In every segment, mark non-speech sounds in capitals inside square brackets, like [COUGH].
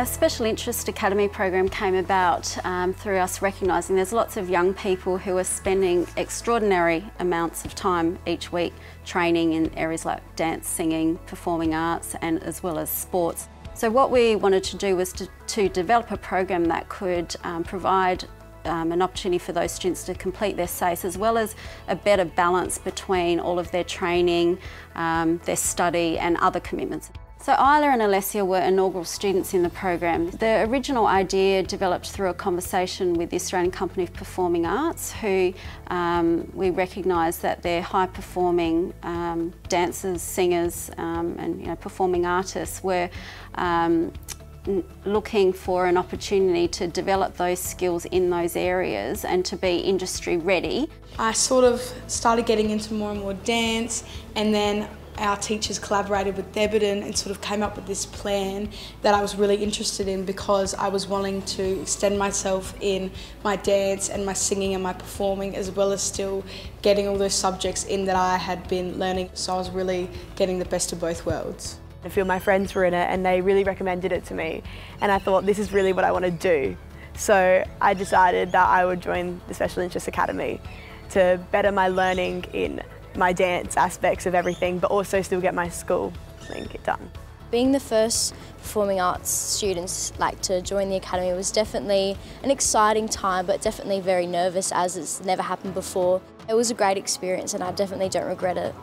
Special Interest Academy program came about um, through us recognising there's lots of young people who are spending extraordinary amounts of time each week training in areas like dance, singing, performing arts and as well as sports. So what we wanted to do was to, to develop a program that could um, provide um, an opportunity for those students to complete their SACE as well as a better balance between all of their training, um, their study and other commitments. So Isla and Alessia were inaugural students in the program. The original idea developed through a conversation with the Australian Company of Performing Arts who um, we recognise that they're high performing um, dancers, singers um, and you know, performing artists were um, looking for an opportunity to develop those skills in those areas and to be industry ready. I sort of started getting into more and more dance and then our teachers collaborated with Thebarton and sort of came up with this plan that I was really interested in because I was wanting to extend myself in my dance and my singing and my performing as well as still getting all those subjects in that I had been learning. So I was really getting the best of both worlds. A few of my friends were in it and they really recommended it to me and I thought this is really what I want to do. So I decided that I would join the Special Interest Academy to better my learning in my dance aspects of everything, but also still get my school thing done. Being the first performing arts students like to join the academy was definitely an exciting time, but definitely very nervous as it's never happened before. It was a great experience and I definitely don't regret it.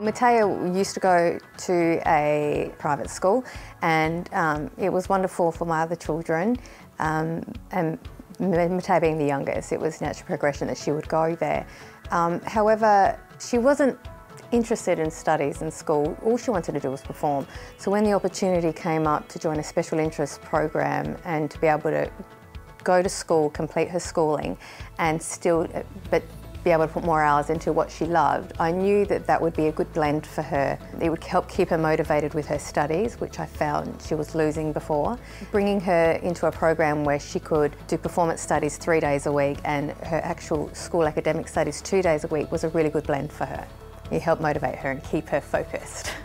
Mateo used to go to a private school and um, it was wonderful for my other children um, and Mateo being the youngest, it was natural progression that she would go there. Um, however, she wasn't interested in studies in school. All she wanted to do was perform. So when the opportunity came up to join a special interest program and to be able to go to school, complete her schooling, and still, but be able to put more hours into what she loved, I knew that that would be a good blend for her. It would help keep her motivated with her studies, which I found she was losing before. Bringing her into a program where she could do performance studies three days a week and her actual school academic studies two days a week was a really good blend for her. It helped motivate her and keep her focused. [LAUGHS]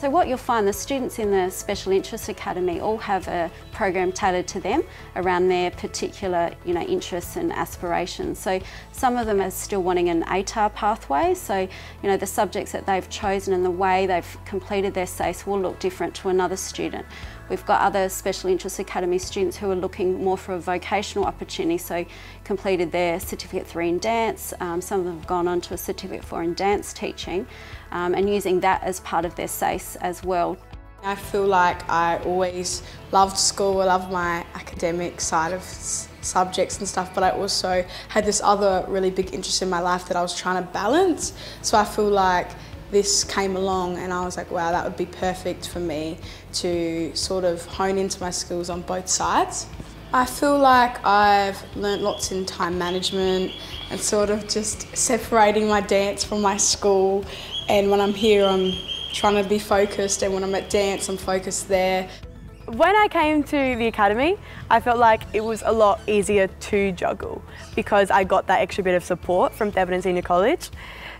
So what you'll find, the students in the Special Interest Academy all have a program tailored to them around their particular you know, interests and aspirations. So some of them are still wanting an ATAR pathway, so you know, the subjects that they've chosen and the way they've completed their SACE will look different to another student. We've got other Special Interest Academy students who are looking more for a vocational opportunity, so completed their Certificate 3 in dance, um, some of them have gone on to a Certificate 4 in dance teaching um, and using that as part of their SACE as well. I feel like I always loved school, I loved my academic side of subjects and stuff, but I also had this other really big interest in my life that I was trying to balance. So I feel like this came along and I was like, wow, that would be perfect for me to sort of hone into my skills on both sides. I feel like I've learnt lots in time management and sort of just separating my dance from my school and when I'm here I'm trying to be focused and when I'm at dance I'm focused there. When I came to the academy, I felt like it was a lot easier to juggle because I got that extra bit of support from Thebarton Senior College.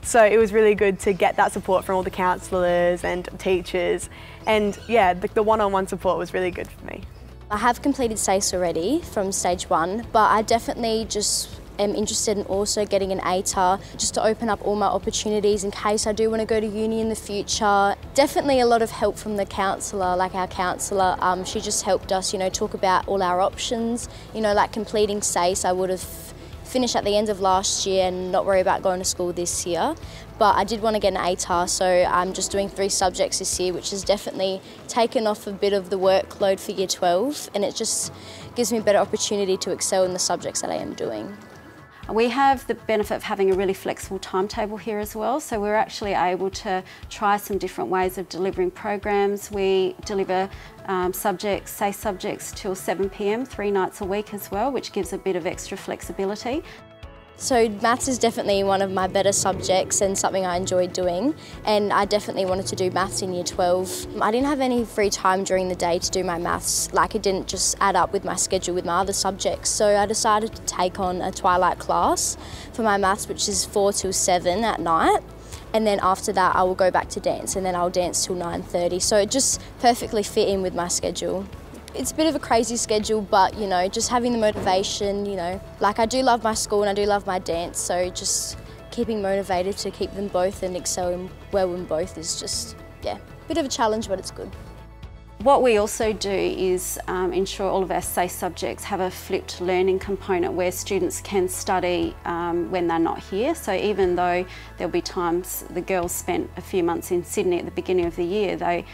So it was really good to get that support from all the counsellors and teachers. And yeah, the one-on-one -on -one support was really good for me. I have completed SACE already from stage one, but I definitely just am interested in also getting an ATAR just to open up all my opportunities in case I do want to go to uni in the future. Definitely a lot of help from the counsellor, like our counsellor. Um, she just helped us, you know, talk about all our options. You know, like completing SACE, I would have finish at the end of last year and not worry about going to school this year. But I did want to get an ATAR, so I'm just doing three subjects this year, which has definitely taken off a bit of the workload for year 12 and it just gives me a better opportunity to excel in the subjects that I am doing. We have the benefit of having a really flexible timetable here as well, so we're actually able to try some different ways of delivering programs. We deliver um, subjects, say subjects till 7pm, three nights a week as well, which gives a bit of extra flexibility. So maths is definitely one of my better subjects and something I enjoyed doing. And I definitely wanted to do maths in year 12. I didn't have any free time during the day to do my maths, like it didn't just add up with my schedule with my other subjects. So I decided to take on a twilight class for my maths which is 4 till 7 at night. And then after that I will go back to dance and then I'll dance till 9.30 so it just perfectly fit in with my schedule. It's a bit of a crazy schedule, but you know, just having the motivation, you know, like I do love my school and I do love my dance, so just keeping motivated to keep them both and excel well in both is just, yeah, a bit of a challenge, but it's good. What we also do is um, ensure all of our SACE subjects have a flipped learning component where students can study um, when they're not here. So even though there'll be times the girls spent a few months in Sydney at the beginning of the year, they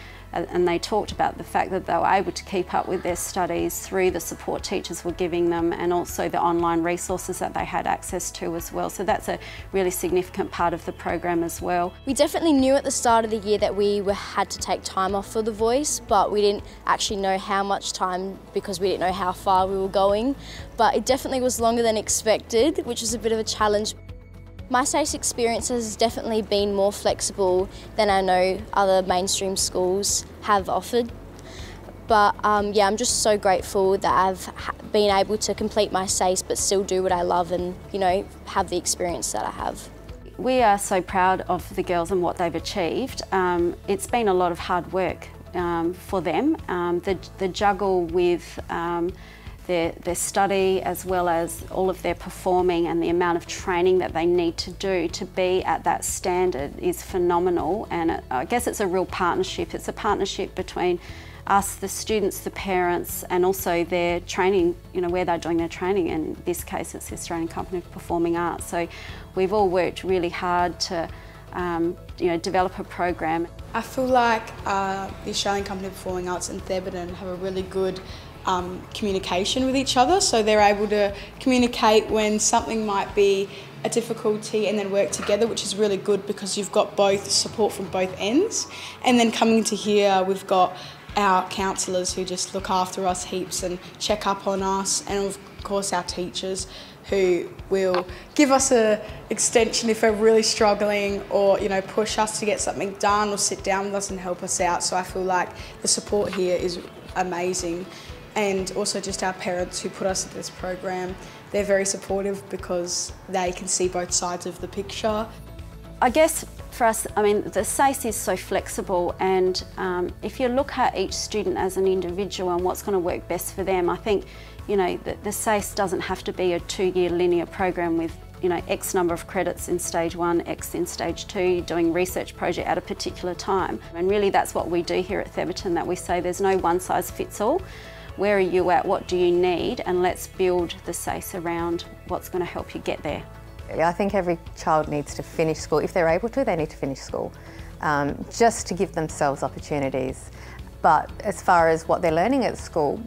and they talked about the fact that they were able to keep up with their studies through the support teachers were giving them and also the online resources that they had access to as well. So that's a really significant part of the program as well. We definitely knew at the start of the year that we were, had to take time off for the voice, but we didn't actually know how much time because we didn't know how far we were going. But it definitely was longer than expected, which was a bit of a challenge. My SACE experience has definitely been more flexible than I know other mainstream schools have offered. But um, yeah, I'm just so grateful that I've been able to complete my SACE but still do what I love and, you know, have the experience that I have. We are so proud of the girls and what they've achieved. Um, it's been a lot of hard work um, for them. Um, the, the juggle with um, their, their study as well as all of their performing and the amount of training that they need to do to be at that standard is phenomenal and it, I guess it's a real partnership. It's a partnership between us, the students, the parents and also their training, you know, where they're doing their training. In this case it's the Australian Company of Performing Arts. So we've all worked really hard to um, you know, develop a program. I feel like uh, the Australian Company of Performing Arts in Thebarton have a really good um, communication with each other. So they're able to communicate when something might be a difficulty and then work together, which is really good because you've got both support from both ends. And then coming to here, we've got our counsellors who just look after us heaps and check up on us, and of course our teachers who will give us an extension if we're really struggling or you know push us to get something done or sit down with us and help us out so I feel like the support here is amazing and also just our parents who put us at this program. They're very supportive because they can see both sides of the picture. I guess for us, I mean, the SACE is so flexible and um, if you look at each student as an individual and what's going to work best for them, I think, you know, the, the SACE doesn't have to be a two-year linear program with you know, X number of credits in stage one, X in stage two, doing research project at a particular time. And really that's what we do here at Thebarton, that we say there's no one size fits all. Where are you at? What do you need? And let's build the SACE around what's going to help you get there. I think every child needs to finish school. If they're able to, they need to finish school, um, just to give themselves opportunities. But as far as what they're learning at school,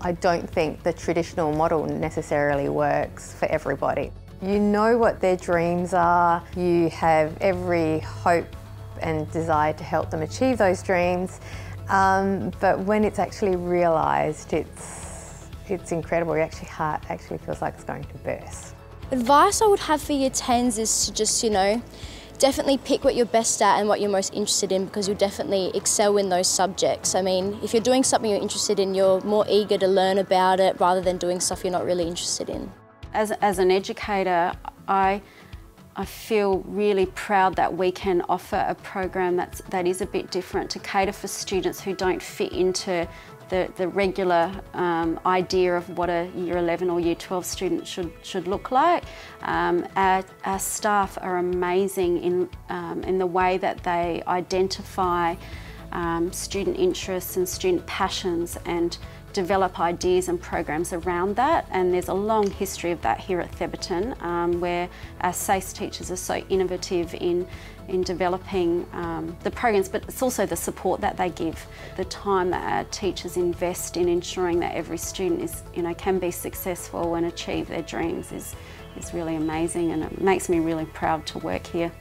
I don't think the traditional model necessarily works for everybody. You know what their dreams are, you have every hope and desire to help them achieve those dreams, um, but when it's actually realised, it's, it's incredible. Your actually heart actually feels like it's going to burst. Advice I would have for year 10s is to just, you know, definitely pick what you're best at and what you're most interested in because you'll definitely excel in those subjects. I mean, if you're doing something you're interested in, you're more eager to learn about it rather than doing stuff you're not really interested in. As, as an educator, I I feel really proud that we can offer a program that's, that is a bit different to cater for students who don't fit into the, the regular um, idea of what a year 11 or year 12 student should, should look like. Um, our, our, staff are amazing in, um, in the way that they identify um, student interests and student passions and develop ideas and programs around that and there's a long history of that here at Thebarton um, where our SACE teachers are so innovative in in developing um, the programs but it's also the support that they give the time that our teachers invest in ensuring that every student is you know can be successful and achieve their dreams is is really amazing and it makes me really proud to work here.